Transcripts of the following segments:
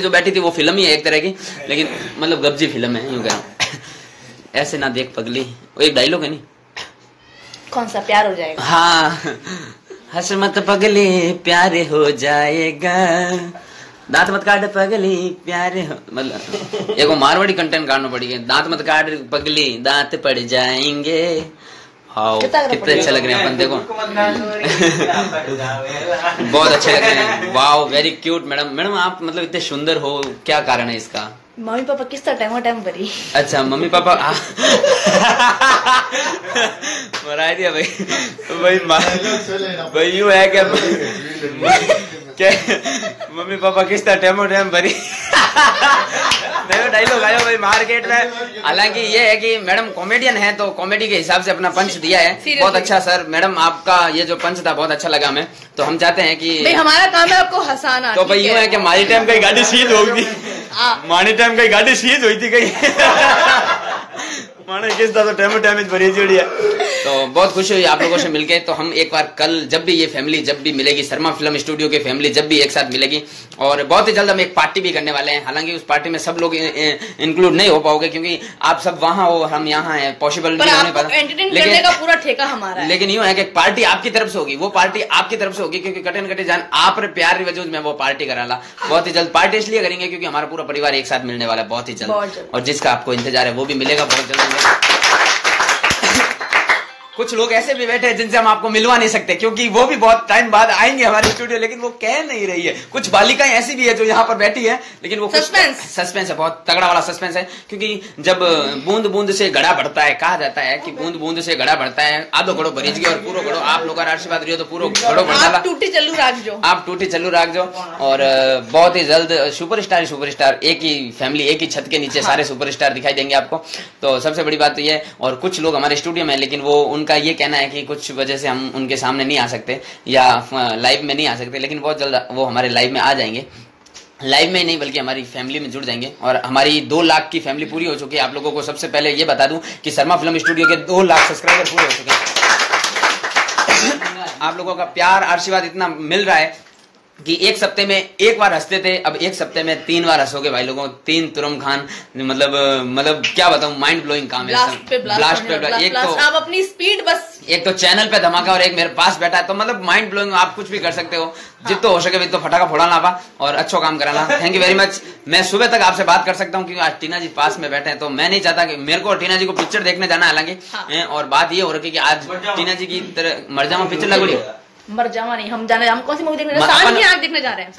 जो बैठी थी वो फ़िल्म ही है एक तरह की लेकिन मतलब गब्जी फ़िल्म है यूँ कह। ऐसे ना देख पगली। वो एक डायलॉग है नहीं कौन सा प्यार हो जाएगा? हाँ। हंस मत पगली प्यारे हो जाएगा। दांत मत काट पगली प्यारे हो मतलब एक मारवाड़ी कंटेंट काटना पड़ेगा दांत मत काट पगली दांत पड़ जाएँगे। हाँ कितने अच्छे लग रहे हैं अपन देखो। बहुत अच्छे लग रहे हैं। Wow very cute madam madam आप मतलब इतने सुंदर हो क्या कारण है इसका? मम्मी पापा किस तरह टाइम टाइम भरी अच्छा मम्मी पापा मरा दिया भाई। भाई भाई यूँ है क्या? क्या मम्मी पापा किस तरह टेमो टेम भरी डायलॉग आया भाई मार्केट में। हालाँकि ये है कि मैडम कॉमेडियन है तो कॉमेडी के हिसाब से अपना पंच दिया है। बहुत अच्छा सर मैडम आपका ये जो पंच था बहुत अच्छा लगा हमें। तो हम चाहते हैं कि भाई हमारा काम है आपको हंसाना तो भाई यूँ है? कि मारी टाइम कहीं गाड़ी सीज होगी। मानी टाइम कहीं गाड़ी सीज हुई थी कहीं। माने किस तरह टेमो डैमेज भरी जोड़ी है। तो बहुत खुशी हुई आप लोगों से मिलके। तो हम एक बार कल जब भी ये फैमिली जब भी मिलेगी शर्मा फ़िल्म स्टूडियो की फैमिली जब भी एक साथ मिलेगी और बहुत ही जल्द हम एक पार्टी भी करने वाले हैं। हालाँकि उस पार्टी में सब लोग इंक्लूड नहीं हो पाओगे क्योंकि आप सब वहाँ हो हम यहाँ हैं पॉसिबल नहीं होने पाता। का पूरा ठेका हमारा लेकिन यूँ है कि पार्टी आपकी तरफ़ से होगी वो पार्टी आपकी तरफ़ से होगी क्योंकि कटे कटे जान आप प्यार वजूद में वो पार्टी कराला बहुत ही जल्द पार्टी इसलिए करेंगे क्योंकि हमारा पूरा परिवार एक साथ मिलने वाला है बहुत ही जल्द। और जिसका आपको इंतज़ार है वो भी मिलेगा बहुत जल्द। कुछ लोग ऐसे भी बैठे हैं जिनसे हम आपको मिलवा नहीं सकते क्योंकि वो भी बहुत टाइम बाद आएँगे हमारे स्टूडियो लेकिन वो कह नहीं रही है। कुछ बालिकाएँ ऐसी भी है जो यहाँ पर बैठी है लेकिन वो Suspense। सस्पेंस है बहुत तगड़ा वाला सस्पेंस है क्योंकि जब बूंद बूंद से घड़ा बढ़ता है कहा जाता है कि बूंद बूंद से घड़ा बढ़ता है आधो घड़ो भरीज गए और पूरो घड़ो आप लोग आशीर्वाद रही हो तो पूरा घड़ो बढ़ता टूटी चलू राख जो। आप टूटी चलू राख जो और बहुत ही जल्द सुपरस्टार ही सुपरस्टार एक ही फैमिली एक ही छत के नीचे सारे सुपरस्टार दिखाई देंगे आपको। तो सबसे बड़ी बात तो ये है और कुछ लोग हमारे स्टूडियो में हैं, लेकिन वो उनका ये कहना है कि कुछ वजह से हम उनके सामने नहीं आ सकते या लाइव में नहीं आ सकते, लेकिन बहुत जल्द वो हमारे लाइव में आ जाएँगे। लाइव में नहीं, बल्कि हमारी फैमिली में जुड़ जाएँगे। और हमारी दो लाख की फैमिली पूरी हो चुकी है। आप लोगों को सबसे पहले ये बता दूँ कि शर्मा फ़िल्म स्टूडियो के दो लाख सब्सक्राइबर पूरे हो चुके हैं। आप लोगों का प्यार, आशीर्वाद इतना मिल रहा है कि एक सप्ते में एक बार हँसते थे अब एक सप्ते में तीन बार हंसोगे भाई लोगों तीन तुरम खान मतलब मतलब क्या बताऊँ माइंड ब्लोइंग काम है ब्लास्ट पे ब्लास्ट ब्लास्ट पे ब्लास्ट। एक तो आप अपनी स्पीड बस। एक तो चैनल पे धमाका और एक मेरे पास बैठा है तो मतलब माइंड ब्लोइंग आप कुछ भी कर सकते हो। जितो हो सके तो फटाका फोड़ाना पा और अच्छो काम कराना। थैंक यू वेरी मच मैं सुबह तक आपसे बात कर सकता हूँ क्योंकि आज टीना जी पास में बैठे हैं तो मैं नहीं चाहता कि मेरे को और टीना जी को पिक्चर देखने जाना है हालाँकि। हाँ। और बात ये हो रही है कि आज टीना जी की तरह मरजामा पिक्चर लग लगड़ी। मर जावा नहीं हम जाने हम कौन सी मूवी देखने जा रहे हैं? आग देखने जा रहे हैं।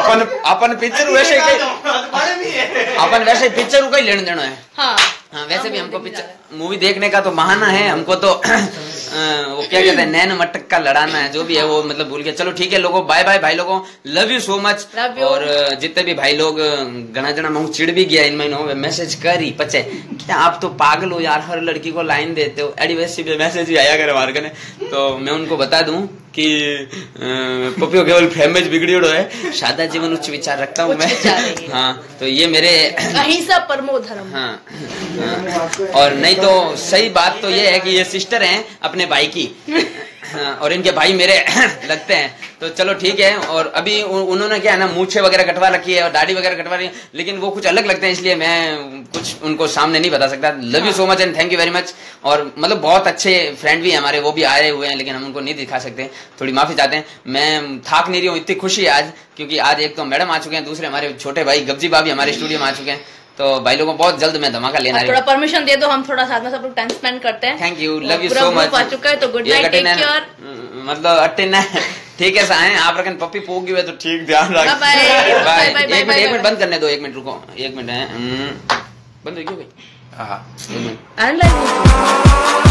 अपन अपन पिक्चर वैसे ही अपन वैसे पिक्चर का ही लेने देना है। हाँ। हाँ वैसे भी हमको पिक्चर मूवी देखने का तो बहाना है हमको तो वो क्या कहते हैं नैन मटक का लड़ाना है जो भी है वो मतलब भूल गया। चलो ठीक है लोगों बाय बाय भाई लोगों लव यू सो मच और जितने भी भाई लोग घना जना मैं चिड़ भी गया इन महीनों में मैसेज कर ही पचे क्या आप तो पागल हो यार हर लड़की को लाइन देते हो? एडी वैसे भी मैसेज भी आया करे हमारे कने। तो मैं उनको बता दूँ कि पप्पी पपियो केवल में बिगड़ी उड़ो है। सादा जीवन उच्च विचार रखता हूँ मैं। है तो ये मेरे। अहिंसा परमो धर्म। हाँ, हाँ। और नहीं तो सही बात तो ये है कि ये सिस्टर हैं अपने भाई की। और इनके भाई मेरे लगते हैं। तो चलो ठीक है, और अभी उन्होंने क्या है ना, मूछे वगैरह कटवा रखी है और दाढ़ी वगैरह कटवा रही है, लेकिन वो कुछ अलग लगते हैं इसलिए मैं कुछ उनको सामने नहीं बता सकता। Love you so much and thank you very much और मतलब बहुत अच्छे फ्रेंड भी हैं हमारे, वो भी आए हुए हैं, लेकिन हम उनको नहीं दिखा सकते। थोड़ी माफ़ी चाहते हैं। मैं थाक नहीं रही हूँ, इतनी खुशी है आज, क्योंकि आज एक तो मैडम आ चुके हैं, दूसरे हमारे छोटे भाई गब्जी बाबी हमारे स्टूडियो में आ चुके हैं। तो भाई लोगों बहुत जल्द मैं धमाका लेना है। थोड़ा परमिशन दे दो हम थोड़ा साथ में सब लोग टाइम स्पेंड करते हैं। Thank you love you so much आ चुका है तो गुड नाइट टेक केयर मतलब अट्टे ना ठीक है साहें आप रखन पप्पी पोगी हुए तो ठीक ध्यान रख. बाय bye एक मिनट एक मिनट बंद करने दो एक मिनट रुको। एक मिनट है हम्म, बंद हो गई हाँ हाँ, एंड लाइक